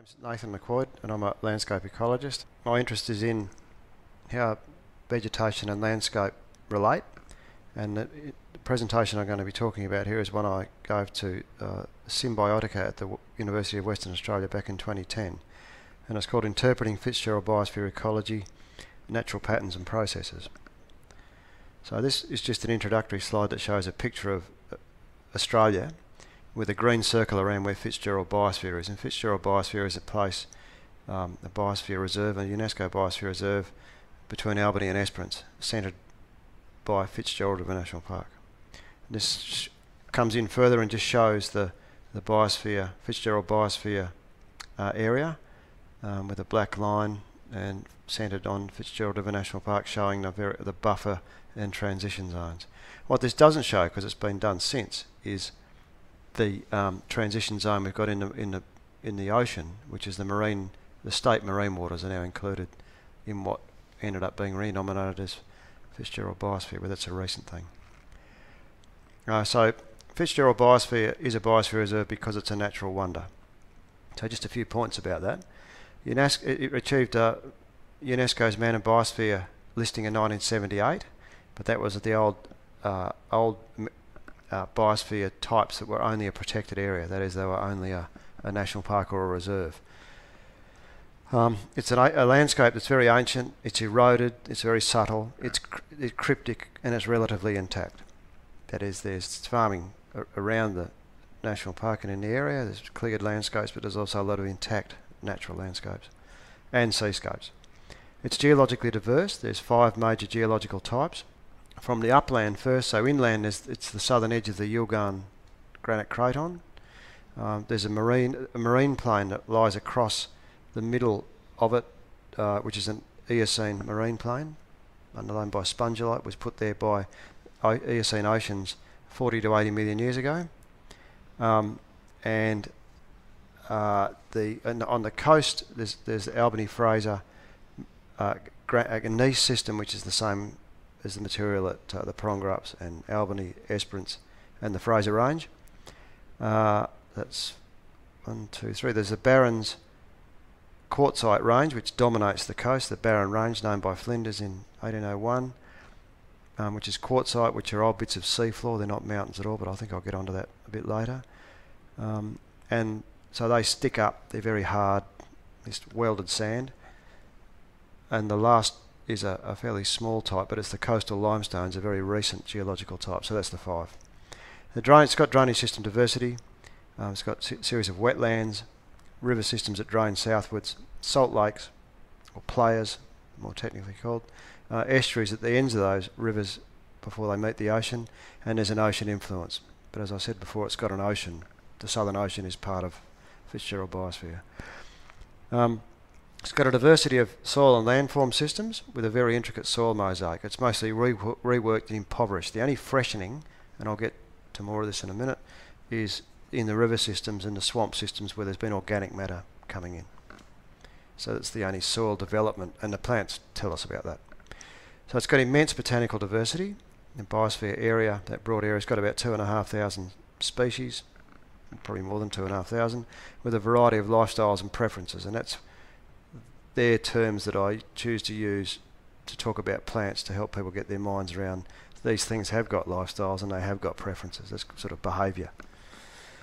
name's Nathan McQuoid and I'm a landscape ecologist. My interest is in how vegetation and landscape relate and the, the presentation I'm going to be talking about here is one I gave to uh, Symbiotica at the University of Western Australia back in 2010 and it's called Interpreting Fitzgerald Biosphere Ecology, Natural Patterns and Processes. So this is just an introductory slide that shows a picture of uh, Australia with a green circle around where Fitzgerald Biosphere is. And Fitzgerald Biosphere is a place, um, a biosphere reserve, a UNESCO Biosphere Reserve between Albany and Esperance, centred by Fitzgerald River National Park. This comes in further and just shows the, the biosphere, Fitzgerald Biosphere uh, area um, with a black line and centred on Fitzgerald River National Park showing the, the buffer and transition zones. What this doesn't show, because it's been done since, is the um, transition zone we've got in the in the in the ocean, which is the marine, the state marine waters are now included in what ended up being renominated as Fitzgerald Biosphere, but that's a recent thing. Uh, so Fitzgerald Biosphere is a biosphere reserve because it's a natural wonder. So just a few points about that. UNESCO, it achieved uh, UNESCO's Man and Biosphere listing in 1978, but that was at the old uh, old uh, biosphere types that were only a protected area. That is, they were only a, a national park or a reserve. Um, it's an, a landscape that's very ancient, it's eroded, it's very subtle, it's, it's cryptic and it's relatively intact. That is, there's farming around the national park and in the area, there's cleared landscapes, but there's also a lot of intact natural landscapes and seascapes. It's geologically diverse, there's five major geological types from the upland first. So inland, is it's the southern edge of the Yilgarn Granite Craton. Um, there's a marine a marine plain that lies across the middle of it, uh, which is an Eocene marine plain, underlain by spongolite, was put there by Eocene oceans 40 to 80 million years ago. Um, and uh, the on the coast, there's there's the Albany Fraser uh, gneiss system, which is the same is the material at uh, the Porongurups and Albany, Esperance and the Fraser Range. Uh, that's one, two, three. There's the Barrens quartzite range which dominates the coast, the Barren Range known by Flinders in 1801, um, which is quartzite, which are old bits of seafloor. They're not mountains at all, but I think I'll get onto that a bit later. Um, and so they stick up, they're very hard, this welded sand. And the last is a, a, fairly small type, but it's the coastal limestones, a very recent geological type. So that's the five. The drain, it's got drainage system diversity. Um, it's got a series of wetlands, river systems that drain southwards, salt lakes, or playas, more technically called, uh, estuaries at the ends of those rivers before they meet the ocean, and there's an ocean influence. But as I said before, it's got an ocean. The Southern Ocean is part of Fitzgerald Biosphere. Um, it's got a diversity of soil and landform systems with a very intricate soil mosaic. It's mostly re reworked and impoverished. The only freshening, and I'll get to more of this in a minute, is in the river systems and the swamp systems where there's been organic matter coming in. So that's the only soil development, and the plants tell us about that. So it's got immense botanical diversity. The biosphere area, that broad area, has got about two and a half thousand species, probably more than two and a half thousand, with a variety of lifestyles and preferences, and that's they're terms that I choose to use to talk about plants to help people get their minds around these things have got lifestyles and they have got preferences. That's sort of behaviour.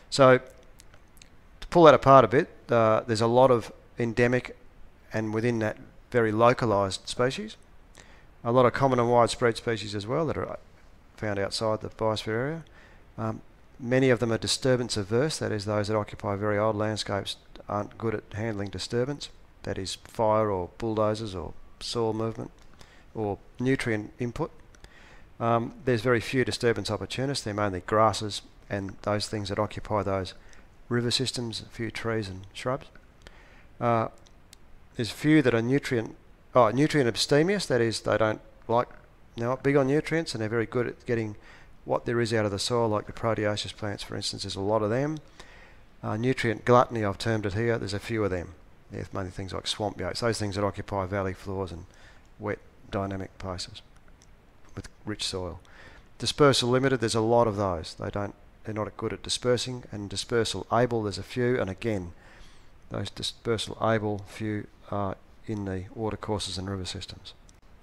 So to pull that apart a bit, uh, there's a lot of endemic and within that very localised species. A lot of common and widespread species as well that are found outside the biosphere area. Um, many of them are disturbance averse, that is those that occupy very old landscapes aren't good at handling disturbance that is fire or bulldozers or soil movement or nutrient input. Um, there's very few disturbance opportunists. They're mainly grasses and those things that occupy those river systems, a few trees and shrubs. Uh, there's few that are nutrient oh, nutrient abstemious, that is they don't like they're not big on nutrients and they're very good at getting what there is out of the soil, like the proteaceous plants for instance, there's a lot of them. Uh, nutrient gluttony, I've termed it here, there's a few of them. Yeah, mainly things like swamp yates, those things that occupy valley floors and wet dynamic places with rich soil. Dispersal limited, there's a lot of those. They don't, they're not good at dispersing, and dispersal able, there's a few, and again, those dispersal able few are in the watercourses and river systems.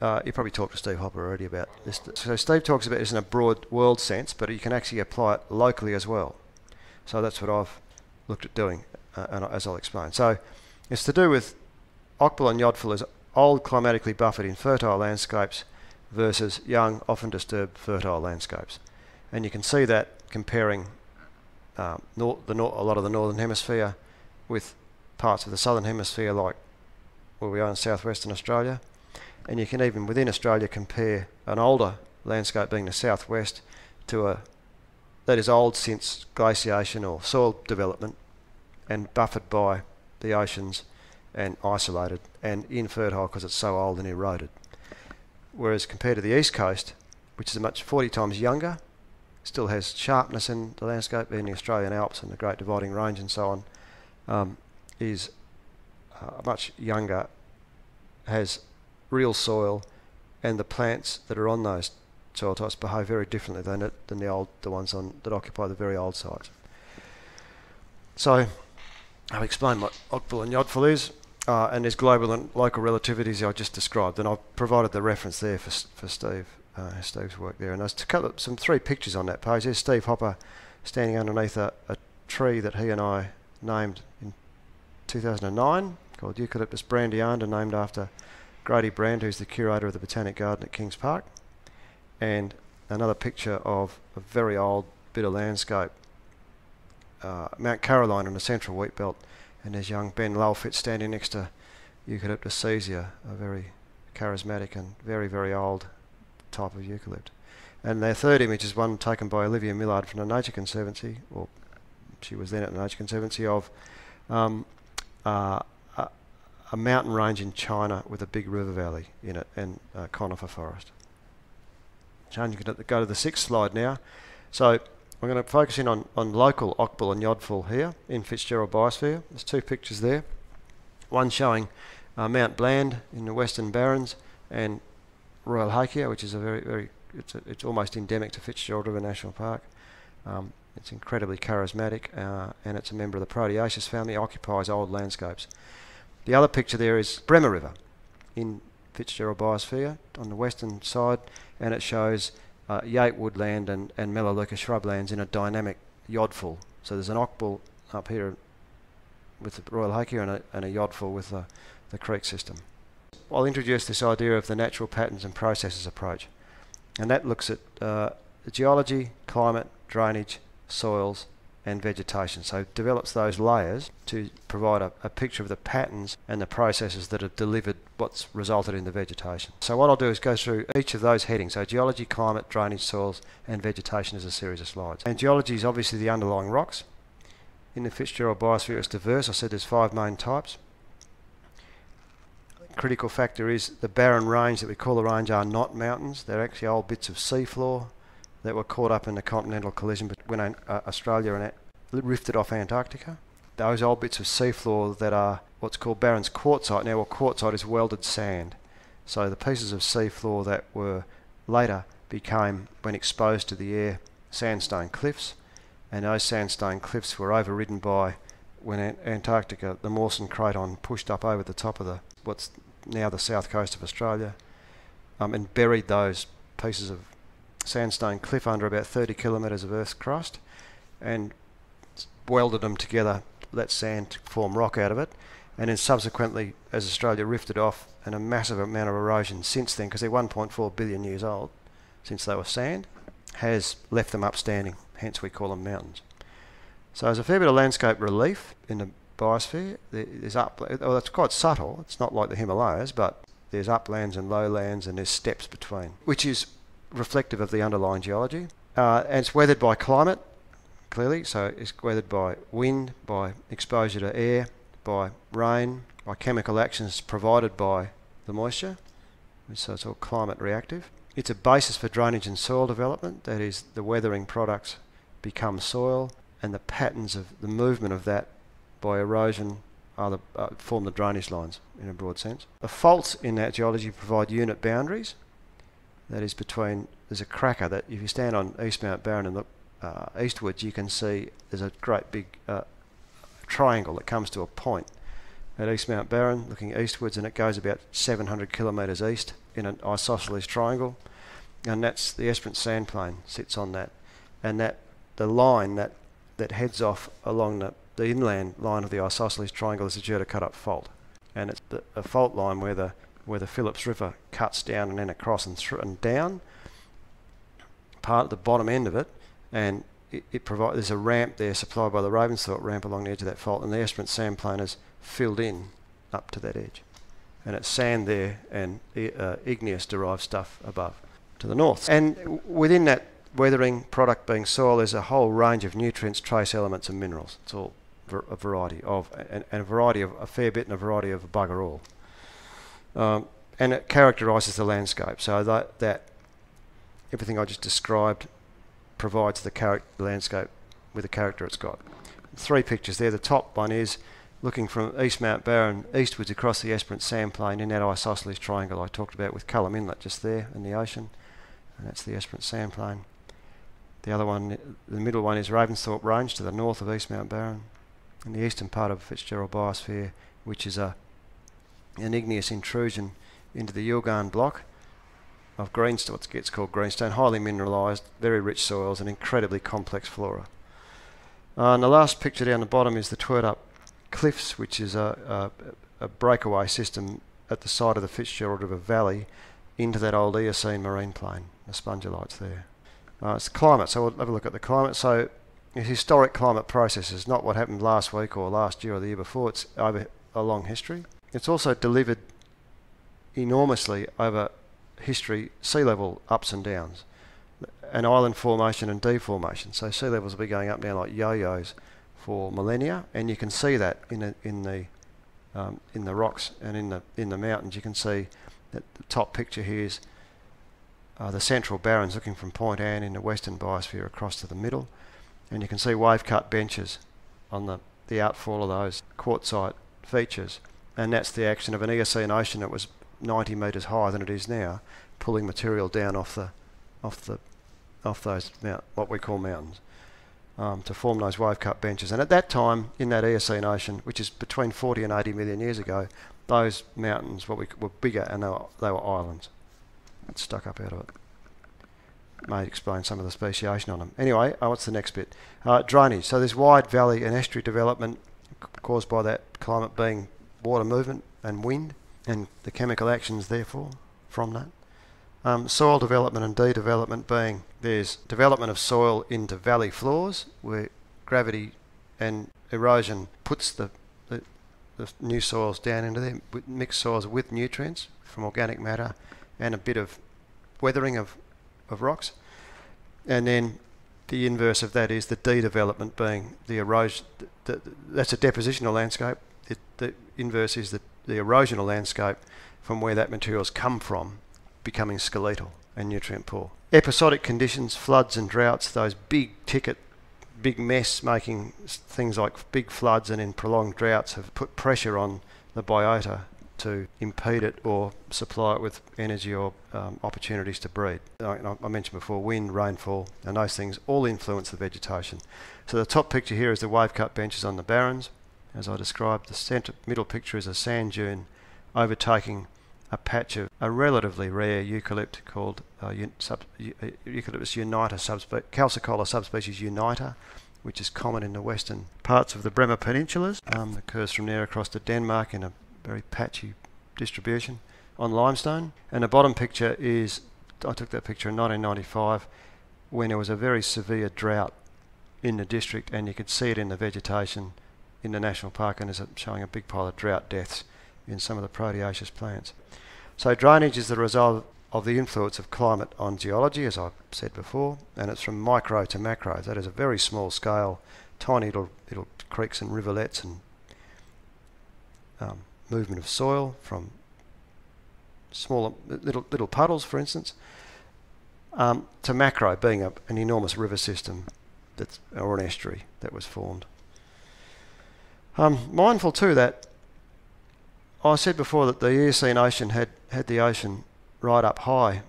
Uh, you probably talked to Steve Hopper already about this. So Steve talks about this in a broad world sense, but you can actually apply it locally as well. So that's what I've looked at doing, uh, and as I'll explain. So it's to do with OCBIL and YODFEL as old climatically buffered infertile landscapes versus young, often disturbed fertile landscapes. And you can see that comparing um, nor the nor a lot of the northern hemisphere with parts of the southern hemisphere like where we are in southwestern Australia. And you can even within Australia compare an older landscape being the southwest to a that is old since glaciation or soil development and buffered by the oceans and isolated and infertile because it's so old and eroded. Whereas compared to the east coast, which is much 40 times younger, still has sharpness in the landscape in the Australian Alps and the Great Dividing Range and so on, um, is uh, much younger, has real soil, and the plants that are on those soil types behave very differently than it, than the old the ones on that occupy the very old sites. So I've explained what OCBIL and YODFEL is. Uh, and there's global and local relativities I just described, and I've provided the reference there for, for Steve, uh, Steve's work there. And there's a couple of, some three pictures on that page. There's Steve Hopper standing underneath a, a tree that he and I named in 2009 called Eucalyptus brandiana, named after Grady Brand, who's the curator of the Botanic Garden at Kings Park. And another picture of a very old bit of landscape, uh, Mount Caroline in the central wheat belt and there's young Ben Lowfit standing next to Eucalyptus caesia, a very charismatic and very, very old type of eucalypt. And their third image is one taken by Olivia Millard from the Nature Conservancy, or she was then at the Nature Conservancy, of um, uh, a, a, mountain range in China with a big river valley in it and conifer forest. Changing to go to the sixth slide now. So we're going to focus in on, on local OCBIL and YODFEL here in Fitzgerald Biosphere. There's two pictures there. One showing uh, Mount Bland in the Western Barrens and Royal Hakea, which is a very, very, it's, a, it's almost endemic to Fitzgerald River National Park. Um, it's incredibly charismatic uh, and it's a member of the Proteaceous family, occupies old landscapes. The other picture there is Bremer River in Fitzgerald Biosphere on the western side and it shows uh, Yate woodland and, and Melaleuca shrublands in a dynamic yodfel. So there's an ocbil up here with the Royal Hakea and a, and a yodfel with the, the creek system. I'll introduce this idea of the natural patterns and processes approach. And that looks at uh, geology, climate, drainage, soils, and vegetation. So it develops those layers to provide a, a, picture of the patterns and the processes that have delivered what's resulted in the vegetation. So what I'll do is go through each of those headings. So geology, climate, drainage, soils and vegetation is a series of slides. And geology is obviously the underlying rocks. In the Fitzgerald biosphere it's diverse. I said there's five main types. Critical factor is the barren range that we call the range are not mountains. They're actually old bits of seafloor that were caught up in the continental collision when uh, Australia and rifted off Antarctica. Those old bits of seafloor that are what's called Barrens quartzite. Now, well, quartzite is welded sand. So the pieces of seafloor that were later became, when exposed to the air, sandstone cliffs. And those sandstone cliffs were overridden by when Antarctica, the Mawson Craton pushed up over the top of the what's now the south coast of Australia um, and buried those pieces of sandstone cliff under about 30 kilometres of Earth's crust and welded them together, let sand form rock out of it, and then subsequently, as Australia rifted off, and a massive amount of erosion since then, because they're 1.4 billion years old, since they were sand, has left them upstanding. Hence, we call them mountains. So there's a fair bit of landscape relief in the biosphere. There's up, well, it's quite subtle. It's not like the Himalayas, but there's uplands and lowlands, and there's steppes between, which is reflective of the underlying geology. Uh, and it's weathered by climate, clearly, so it's weathered by wind, by exposure to air, by rain, by chemical actions provided by the moisture, so it's all climate reactive. It's a basis for drainage and soil development, that is, the weathering products become soil, and the patterns of the movement of that by erosion are the, uh, form the drainage lines in a broad sense. The faults in that geology provide unit boundaries, that is between, there's a cracker that if you stand on East Mount Barren and look uh, eastwards, you can see there's a great big uh, triangle that comes to a point at East Mount Barren, looking eastwards, and it goes about 700 kilometres east in an isosceles triangle, and that's the Esperance sandplain sits on that, and that the line that that heads off along the, the inland line of the isosceles triangle is the Jerdacuttup Fault, and it's the, a fault line where the where the Phillips River cuts down and then across and, and down. Part at the bottom end of it, and it, it provides there's a ramp there supplied by the Ravensthorpe ramp along the edge of that fault, and the Esperance sandplain is filled in up to that edge, and it's sand there and uh, igneous derived stuff above to the north. And within that weathering product being soil, there's a whole range of nutrients, trace elements, and minerals. It's all a variety of, and, and, a variety of a fair bit, and a variety of bugger all. Um, and it characterises the landscape. So that, that everything I just described provides the landscape with the character it's got. Three pictures there. The top one is looking from East Mount Barren eastwards across the Esperance sandplain in that isosceles triangle I talked about with Culham Inlet just there in the ocean. And that's the Esperance sandplain. The other one, the middle one, is Ravensthorpe Range to the north of East Mount Barren, in the eastern part of Fitzgerald Biosphere, which is a an igneous intrusion into the Yilgarn block of greenstone, what gets called greenstone, highly mineralised, very rich soils, and incredibly complex flora. Uh, and the last picture down the bottom is the Twertup Cliffs, which is a, a, a breakaway system at the side of the Fitzgerald River Valley into that old Eocene marine plain, the spongolites there. Uh, it's climate, so we'll have a look at the climate. So historic climate processes, not what happened last week or last year or the year before, it's over a long history. It's also delivered enormously over history sea level ups and downs, and island formation and deformation. So sea levels will be going up down like yo-yos for millennia, and you can see that in a, in the um, in the rocks and in the in the mountains. You can see that the top picture here is uh, the central barrens looking from Point Anne in the western biosphere across to the middle, and you can see wave cut benches on the the outfall of those quartzite features and that's the action of an Eocene ocean that was 90 metres higher than it is now, pulling material down off the off the off those mount, what we call mountains um, to form those wave cut benches. And at that time, in that Eocene ocean, which is between 40 and 80 million years ago, those mountains what we, were bigger and they were, they were islands. It stuck up out of it. May explain some of the speciation on them. Anyway, uh, what's the next bit? Uh, drainage. So this wide valley and estuary development caused by that climate being water movement and wind and the chemical actions therefore from that. Um, soil development and de-development being there's development of soil into valley floors where gravity and erosion puts the, the, the new soils down into them, mixed soils with nutrients from organic matter and a bit of weathering of, of rocks. And then the inverse of that is the de-development being the erosion, the, that's a depositional landscape it, the inverse is the, the erosional landscape from where that material's come from becoming skeletal and nutrient poor. Episodic conditions, floods and droughts, those big ticket, big mess making things like big floods and in prolonged droughts have put pressure on the biota to impede it or supply it with energy or um, opportunities to breed. I, I, mentioned before wind, rainfall, and those things all influence the vegetation. So the top picture here is the wave cut benches on the barrens as I described. The center, middle picture is a sand dune overtaking a patch of a relatively rare eucalypt called uh, sub, uh, Eucalyptus unita, subspe- Calcicola subspecies unita, which is common in the western parts of the Bremer Peninsulas. Um, occurs from there across to Denmark in a very patchy distribution on limestone. And the bottom picture is, I took that picture in 1995 when there was a very severe drought in the district and you could see it in the vegetation in the national park and is showing a big pile of drought deaths in some of the proteaceous plants. So drainage is the result of the influence of climate on geology, as I've said before, and it's from micro to macro. That is a very small scale, tiny little, little creeks and rivulets and um, movement of soil from smaller little little puddles, for instance, um, to macro being a, an enormous river system that's or an estuary that was formed. Um, mindful too that I said before that the Eocene ocean had, had the ocean right up high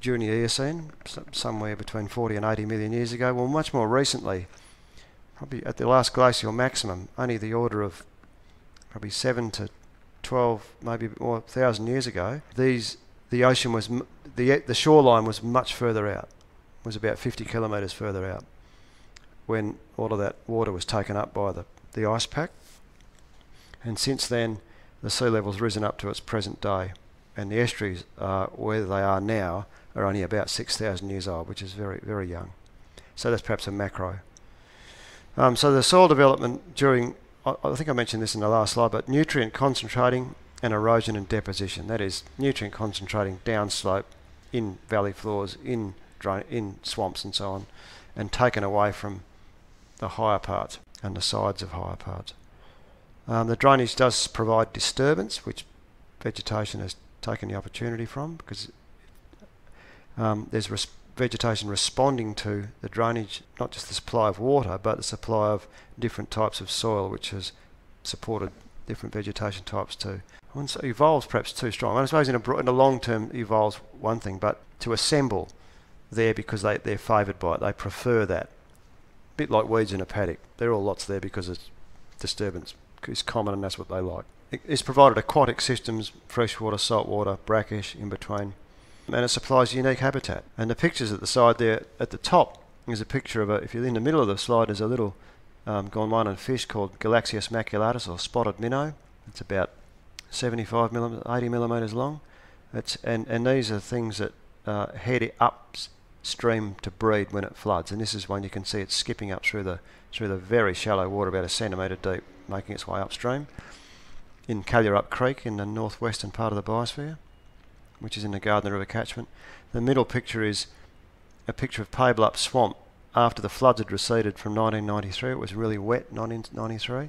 during the Eocene, somewhere between 40 and 80 million years ago. Well, much more recently, probably at the last glacial maximum, only the order of probably seven to 12, maybe more thousand years ago, these the ocean was the the shoreline was much further out, was about 50 kilometres further out, when all of that water was taken up by the the ice pack. And since then, the sea level's risen up to its present day, and the estuaries uh, where they are now are only about 6,000 years old, which is very very young. So that's perhaps a macro. Um, so the soil development during I, I think I mentioned this in the last slide, but nutrient concentrating and erosion and deposition. That is nutrient concentrating downslope in valley floors, in in swamps and so on, and taken away from the higher parts and the sides of higher parts. Um, the drainage does provide disturbance, which vegetation has taken the opportunity from because um, there's res- vegetation responding to the drainage, not just the supply of water, but the supply of different types of soil, which has supported different vegetation types too. I wouldn't evolves perhaps too strong. I suppose in a, in a long term evolves one thing, but to assemble there because they, they're favoured by it, they prefer that. Bit like weeds in a paddock. They're all lots there because it's disturbance is common and that's what they like. It's provided aquatic systems, freshwater, saltwater, brackish in between, and it supplies unique habitat. And the pictures at the side there, at the top, is a picture of a, if you're in the middle of the slide, there's a little um, Gondwanan fish called Galaxias maculatus or spotted minnow. It's about 75 millimeters, 80 millimeters long. It's, and, and these are things that uh, head upstream to breed when it floods. And this is one you can see it's skipping up through the, through the very shallow water, about a centimetre deep, making its way upstream in Kalyarup Creek in the northwestern part of the biosphere, which is in the Gardner River catchment. The middle picture is a picture of Pablup Swamp after the floods had receded from 1993. It was really wet 1993,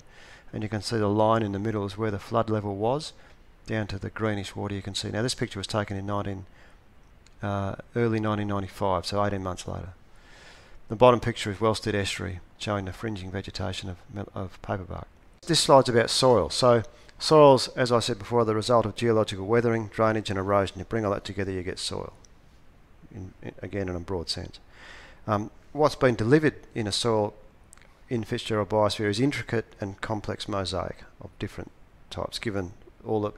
and you can see the line in the middle is where the flood level was, down to the greenish water you can see. Now this picture was taken in 19, uh, early 1995, so 18 months later. The bottom picture is Wellstead Estuary, showing the fringing vegetation of, of paperbark. This slide's about soil. So soils, as I said before, are the result of geological weathering, drainage and erosion. You bring all that together, you get soil, in, in, again in a broad sense. Um, what's been delivered in a soil in Fitzgerald Biosphere is intricate and complex mosaic of different types, given all the,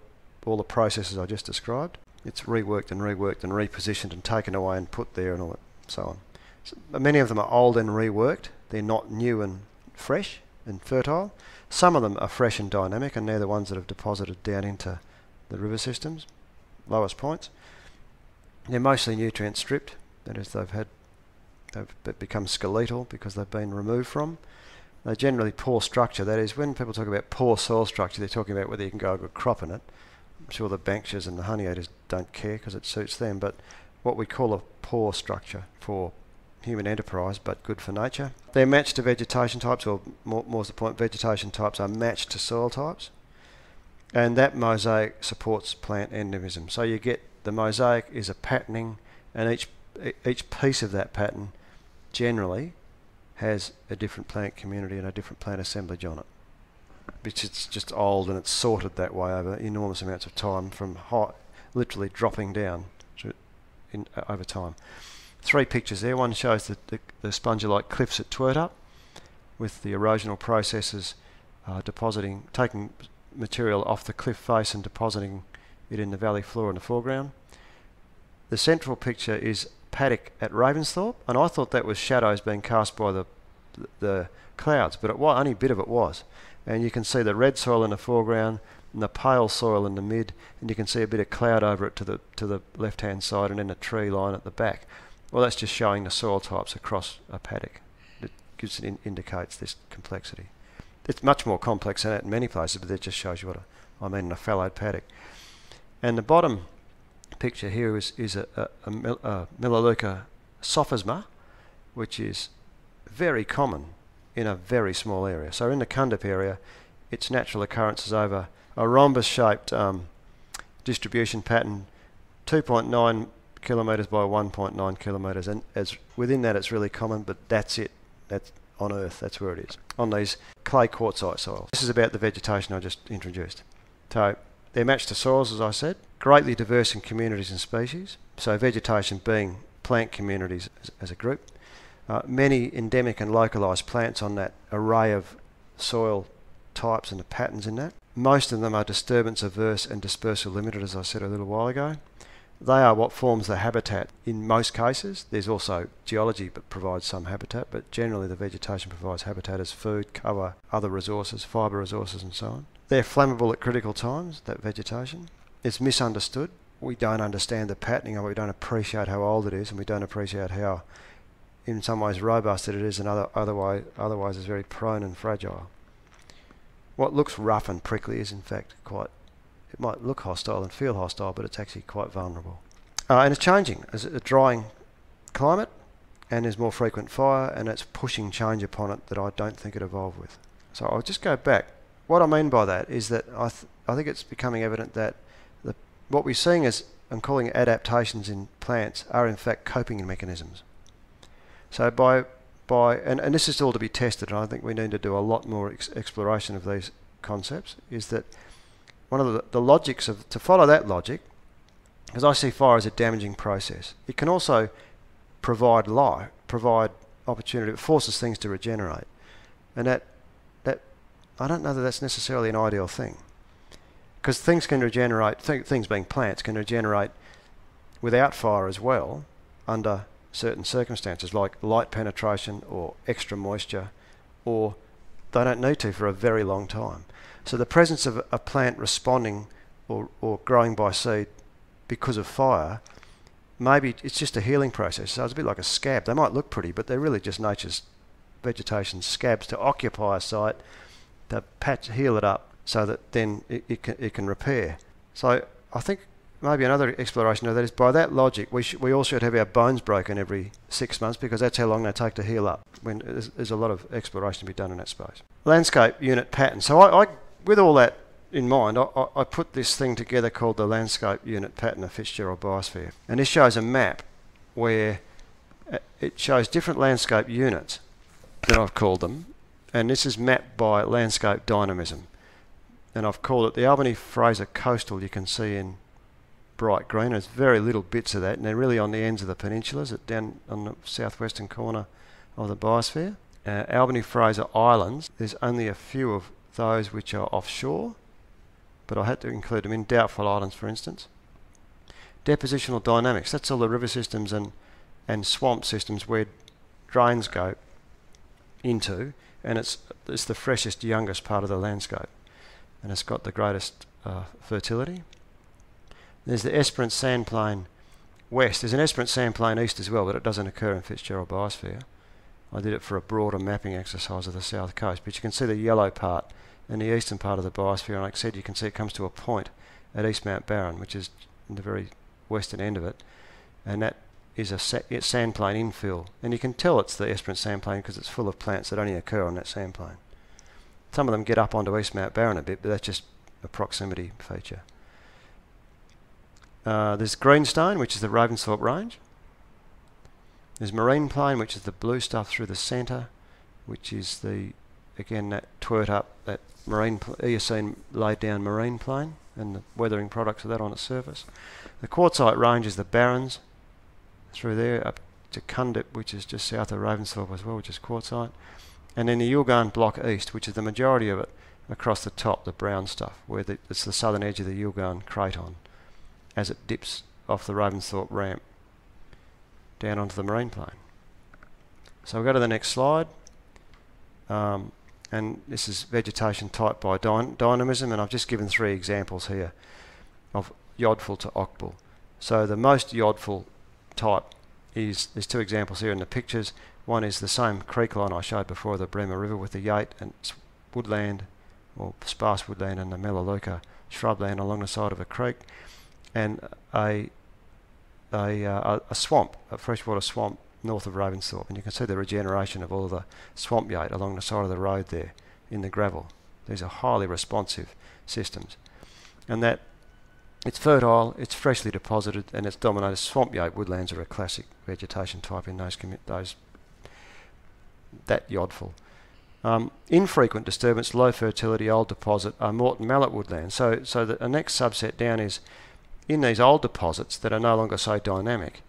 all the processes I just described. It's reworked and reworked and repositioned and taken away and put there and all that, so on. So many of them are old and reworked. They're not new and fresh and fertile. Some of them are fresh and dynamic, and they're the ones that have deposited down into the river systems, lowest points. They're mostly nutrient stripped, that is, they've had they've become skeletal because they've been removed from. They're generally poor structure. That is, when people talk about poor soil structure, they're talking about whether you can grow a good crop in it. I'm sure the banksias and the honeyeaters don't care because it suits them, but what we call a poor structure for human enterprise but good for nature. They're matched to vegetation types, or more, more's the point, vegetation types are matched to soil types. And that mosaic supports plant endemism. So you get the mosaic is a patterning, and each each piece of that pattern generally has a different plant community and a different plant assemblage on it. Which it's just old and it's sorted that way over enormous amounts of time from hot, literally dropping down in, uh, over time three pictures there. One shows the, the, the spongolite cliffs at Twertup with the erosional processes uh, depositing, taking material off the cliff face and depositing it in the valley floor in the foreground. The central picture is paddock at Ravensthorpe, and I thought that was shadows being cast by the the clouds, but it was, only a bit of it was. And you can see the red soil in the foreground and the pale soil in the mid, and you can see a bit of cloud over it to the to the left hand side, and then a tree line at the back. Well, that's just showing the soil types across a paddock. It gives it in, indicates this complexity. It's much more complex than that in many places, but it just shows you what a, I mean in a fallowed paddock. And the bottom picture here is, is a, a, a, a Melaleuca sophisma, which is very common in a very small area. So in the Kundip area, its natural occurrence is over a rhombus-shaped um, distribution pattern, 2.9 kilometres by 1.9 kilometres, and as within that it's really common, but that's it. That's on Earth. That's where it is on these clay quartzite soils. This is about the vegetation I just introduced. So they're matched to soils, as I said, greatly diverse in communities and species. So vegetation being plant communities as, as a group. Uh, many endemic and localised plants on that array of soil types and the patterns in that. most of them are disturbance averse and dispersal limited, as I said a little while ago. They are what forms the habitat in most cases. There's also geology that provides some habitat, but generally the vegetation provides habitat as food, cover, other resources, fibre resources and so on. They're flammable at critical times, that vegetation. It's misunderstood. We don't understand the patterning it, we don't appreciate how old it is, and we don't appreciate how, in some ways, robust it is, and other, otherwise, otherwise is very prone and fragile. What looks rough and prickly is, in fact, quite it might look hostile and feel hostile, but it's actually quite vulnerable. Uh, and it's changing. It's a drying climate, and there's more frequent fire, and it's pushing change upon it that I don't think it evolved with. So I'll just go back. What I mean by that is that I, th I think it's becoming evident that the, what we're seeing as I'm calling adaptations in plants are in fact coping mechanisms. So by by and, and this is all to be tested, and I think we need to do a lot more ex exploration of these concepts. Is that one of the, the logics of to follow that logic, because I see fire as a damaging process. It can also provide life, provide opportunity. It forces things to regenerate, and that that I don't know that that's necessarily an ideal thing, because things can regenerate. Th things being plants can regenerate without fire as well under certain circumstances, like light penetration or extra moisture, or they don't need to for a very long time. So the presence of a plant responding or, or growing by seed because of fire, maybe it's just a healing process. So it's a bit like a scab. They might look pretty, but they're really just nature's vegetation scabs to occupy a site, to patch, heal it up so that then it, it, can, it can repair. So I think maybe another exploration of that is by that logic, we, we all should have our bones broken every six months because that's how long they take to heal up. When there's, there's a lot of exploration to be done in that space. Landscape unit pattern. So I, I with all that in mind, I, I, put this thing together called the Landscape Unit Pattern of Fitzgerald Biosphere. And this shows a map where uh, it shows different landscape units that I've called them. And this is mapped by landscape dynamism. And I've called it the Albany Fraser Coastal, you can see in bright green. There's very little bits of that, and they're really on the ends of the peninsulas, down on the southwestern corner of the biosphere. Uh, Albany Fraser Islands, there's only a few of those which are offshore, but I had to include them in doubtful islands, for instance. Depositional dynamics, that's all the river systems and, and swamp systems where drains go into, and it's, it's the freshest, youngest part of the landscape, and it's got the greatest uh, fertility. There's the Esperance sandplain west. There's an Esperance sandplain east as well, but it doesn't occur in Fitzgerald Biosphere. I did it for a broader mapping exercise of the south coast, but you can see the yellow part in the eastern part of the biosphere. And like I said, you can see it comes to a point at East Mount Barren, which is the very western end of it. And that is a sa sandplain infill. And you can tell it's the Esperance sandplain because it's full of plants that only occur on that sandplain. Some of them get up onto East Mount Barren a bit, but that's just a proximity feature. Uh, there's greenstone, which is the Ravensthorpe Range. There's marine plain, which is the blue stuff through the centre, which is the, again, that Twertup, that marine Eocene laid down marine plain and the weathering products of that on its surface. The quartzite range is the Barrens through there up to Kundip, which is just south of Ravensthorpe as well, which is quartzite. And then the Yilgarn block east, which is the majority of it across the top, the brown stuff, where the, it's the southern edge of the Yilgarn craton as it dips off the Ravensthorpe ramp down onto the marine plain. So we'll go to the next slide. Um, and this is vegetation type by dynamism and I've just given three examples here of YODFEL to OCBIL. So the most YODFEL type is, there's two examples here in the pictures. One is the same creek line I showed before, the Bremer River with the Yate and woodland or sparse woodland and the Melaleuca shrubland along the side of a creek and a, a, uh, a swamp, a freshwater swamp north of Ravensthorpe, and you can see the regeneration of all the swamp yate along the side of the road there in the gravel. These are highly responsive systems. And that it's fertile, it's freshly deposited, and it's dominated. Swamp yate woodlands are a classic vegetation type in those those that yodfel. Um, infrequent disturbance, low fertility, old deposit are Moreton mallet woodlands. So, so the next subset down is in these old deposits that are no longer so dynamic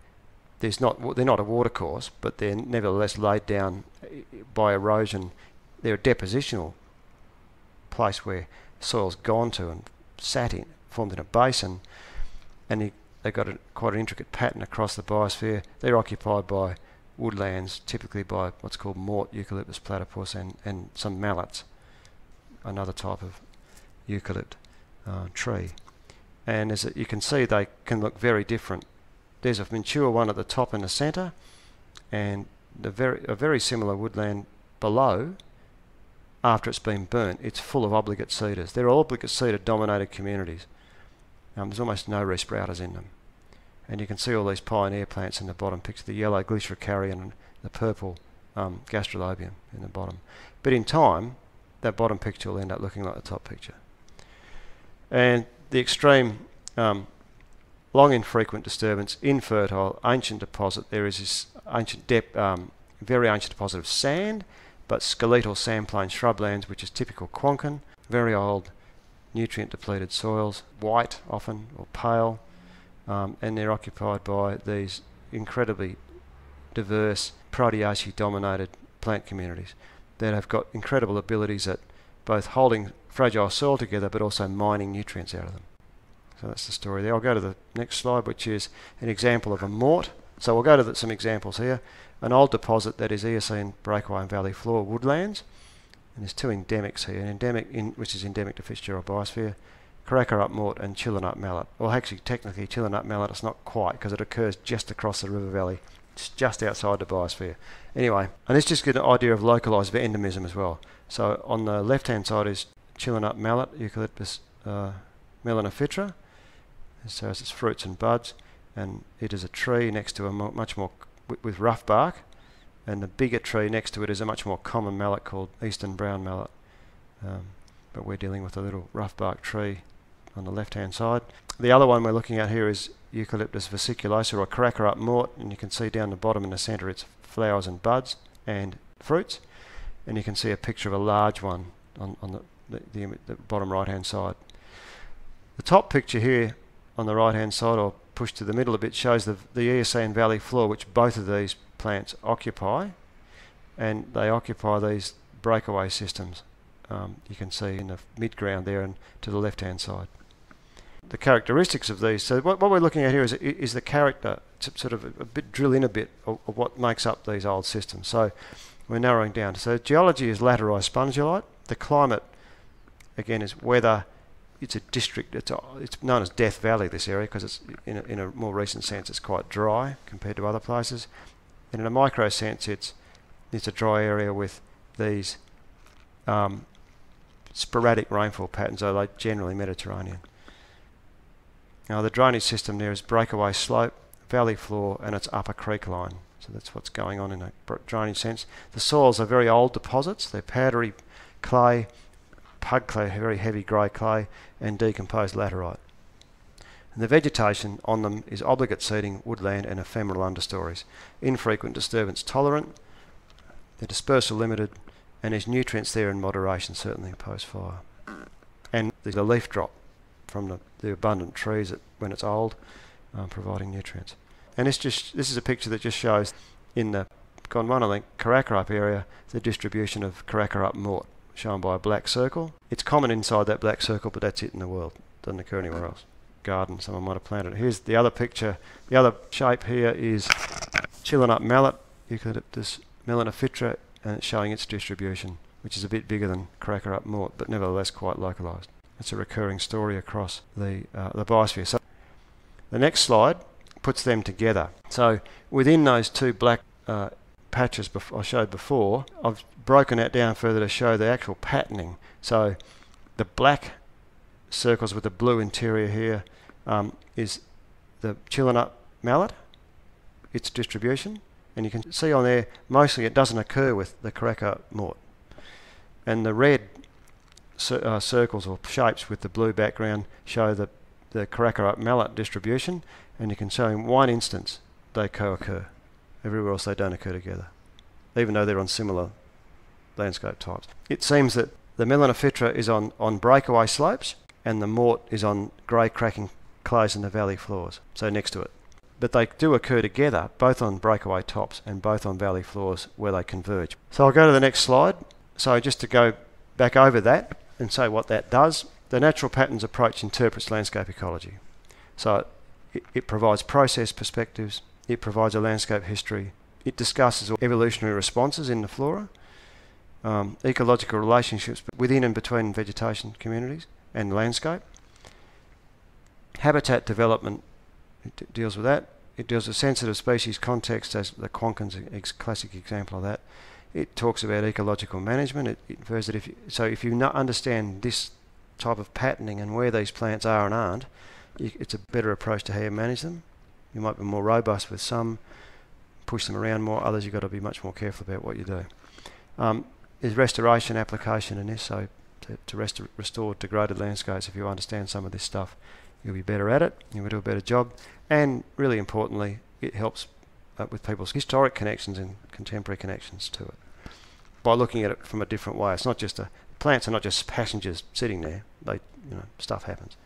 there's not they're not a watercourse, but they're nevertheless laid down by erosion. They're a depositional place where soil's gone to and sat in, formed in a basin, and they've got a, quite an intricate pattern across the biosphere. They're occupied by woodlands, typically by what's called mort, Eucalyptus platypus, and, and some mallets, another type of eucalypt uh, tree. And as you can see, they can look very different. There's a mature one at the top in the centre, and the very, a very similar woodland below, after it's been burnt, it's full of obligate seeders. They're all obligate seeder dominated communities. Um, there's almost no resprouters in them. And you can see all these pioneer plants in the bottom picture, the yellow Glischrocaryon and the purple um, Gastrolobium in the bottom. But in time, that bottom picture will end up looking like the top picture. And the extreme um, long infrequent disturbance, infertile, ancient deposit, there is this ancient depth, um, very ancient deposit of sand, but skeletal sandplain shrublands, which is typical Kwongan, very old nutrient depleted soils, white often or pale, um, and they're occupied by these incredibly diverse Proteaceae dominated plant communities that have got incredible abilities at both holding fragile soil together but also mining nutrients out of them. So that's the story there. I'll go to the next slide, which is an example of a mort. So we'll go to the, some examples here. An old deposit that is Eocene breakaway and valley floor woodlands. And there's two endemics here, an endemic in, which is endemic to Fitzgerald biosphere, Caracara mort and Chillernut mallet. Well, actually, technically, Chillernut mallet it's not quite because it occurs just across the river valley. It's just outside the biosphere. Anyway, and this just gives an idea of localized endemism as well. So on the left-hand side is Chillernut mallet, Eucalyptus uh, melanophitra. So its fruits and buds, and it is a tree next to a mo much more with rough bark, and the bigger tree next to it is a much more common mallet called eastern brown mallet. Um, but we're dealing with a little rough bark tree on the left hand side. The other one we're looking at here is Eucalyptus vesiculosa or Caracara mort, and you can see down the bottom in the centre its flowers and buds and fruits, and you can see a picture of a large one on, on the, the, the, the bottom right hand side. The top picture here on the right hand side or pushed to the middle a bit shows the, the Eocene Valley floor which both of these plants occupy and they occupy these breakaway systems um, you can see in the mid-ground there and to the left hand side. The characteristics of these, so what, what we're looking at here is, is the character, sort of a, a bit drill in a bit of, of, what makes up these old systems. So we're narrowing down. So geology is laterite spongolite. The climate, again, is weather, it's a district. It's, a, it's known as Death Valley. This area because it's in a, in a more recent sense it's quite dry compared to other places, and in a micro sense it's it's a dry area with these um, sporadic rainfall patterns, though they're generally Mediterranean. Now the drainage system there is breakaway slope, valley floor, and its upper creek line. So that's what's going on in a drainage sense. The soils are very old deposits. They're powdery clay pug clay, very heavy grey clay, and decomposed laterite. And the vegetation on them is obligate seeding, woodland and ephemeral understories. Infrequent disturbance tolerant, the dispersal limited, and there's nutrients there in moderation, certainly post-fire. And there's a leaf drop from the, the abundant trees that, when it's old, um, providing nutrients. And this just this is a picture that just shows in the Gondwana Link Corackerup area the distribution of Corackerup mort shown by a black circle. It's common inside that black circle, but that's it in the world. Doesn't occur anywhere else. Garden, someone might have planted it. Here's the other picture. The other shape here is Chillernut mallet, Eucalyptus melanophitra, and it's showing its distribution, which is a bit bigger than Caracara mort, but nevertheless quite localized. It's a recurring story across the, uh, the biosphere. So the next slide puts them together. So within those two black uh, patches I showed before, I've broken that down further to show the actual patterning. So the black circles with the blue interior here um, is the mallet, its distribution. And you can see on there, mostly it doesn't occur with the Caracara mort. And the red uh, circles or shapes with the blue background show the, the Caracara mallet distribution. And you can show in one instance they co-occur. Everywhere else they don't occur together, even though they're on similar landscape types. It seems that the Melanophitra is on, on breakaway slopes and the mort is on grey cracking clays in the valley floors, so next to it. But they do occur together, both on breakaway tops and both on valley floors where they converge. So I'll go to the next slide. So just to go back over that, and say what that does, the natural patterns approach interprets landscape ecology. So it, it provides process perspectives, it provides a landscape history, it discusses evolutionary responses in the flora, um, ecological relationships within and between vegetation communities and landscape. Habitat development it deals with that. It deals with sensitive species context as the Quankin's a classic example of that. It talks about ecological management. It, it infers that if you, so if you not understand this type of patterning and where these plants are and aren't, it's a better approach to how you manage them. You might be more robust with some, push them around more. Others, you've got to be much more careful about what you do. Um, there's restoration application in this, so to, to rest, restore degraded landscapes, if you understand some of this stuff, you'll be better at it, you'll do a better job, and really importantly, it helps uh, with people's historic connections and contemporary connections to it by looking at it from a different way. It's not just a plants are not just passengers sitting there. They, you know, stuff happens.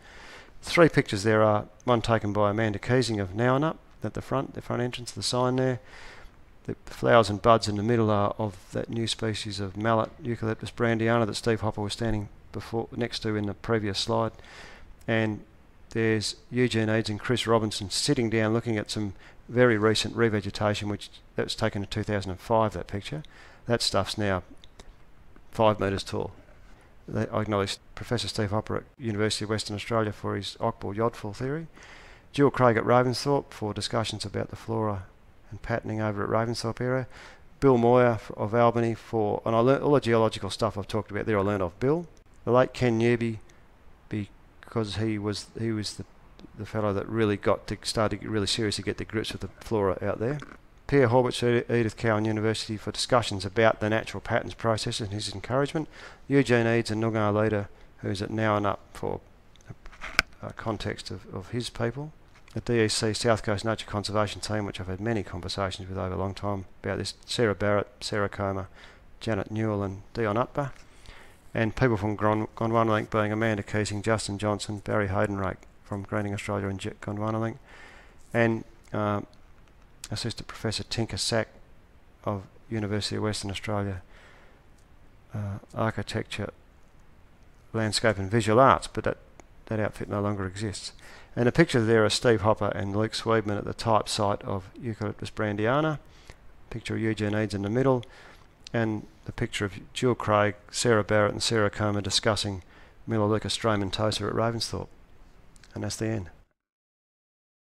Three pictures there are one taken by Amanda Keesing of Nowanup at the front, the front entrance, the sign there. The flowers and buds in the middle are of that new species of mallet Eucalyptus brandiana that Steve Hopper was standing before next to in the previous slide. And there's Eugene Eades and Chris Robinson sitting down looking at some very recent revegetation, which that was taken in 2005. That picture, that stuff's now five metres tall. I acknowledge Professor Steve Hopper at University of Western Australia for his OCBIL YODFEL theory. Jill Craig at Ravensthorpe for discussions about the flora and patterning over at Ravensthorpe area. Bill Moyer of Albany for, and I learned all the geological stuff I've talked about there. I learned off Bill. The late Ken Newbey, because he was he was the the fellow that really got to start to really seriously get the grips with the flora out there. Pierre Horwitz at Edith Cowan University for discussions about the natural patterns process and his encouragement. Eugene Eades and Noongar Leader, who's at Nowanup for a, context of, of his people. The DEC South Coast Nature Conservation Team, which I've had many conversations with over a long time about this. Sarah Barrett, Sarah Comer, Janet Newell and Deon Utber. And people from Gondwana Link being Amanda Keesing, Justin Jonson, Barry Heydenrych from Greening Australia and Gondwana Link. And uh, Assistant Professor Tinka Sack of University of Western Australia, uh, Architecture, Landscape and Visual Arts, but that, that outfit no longer exists. And a picture there of Steve Hopper and Luke Sweedman at the type site of Eucalyptus brandiana, picture of Eugene Eades in the middle, and the picture of Jill Craig, Sarah Barrett and Sarah Comer discussing Melaleuca stromatosa at Ravensthorpe. And that's the end.